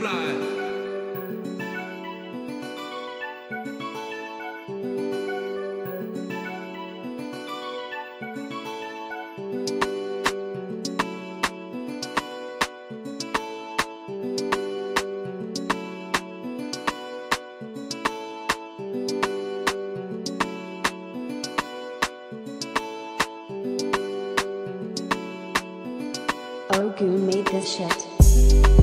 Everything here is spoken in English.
multiply. Ogun made this shit.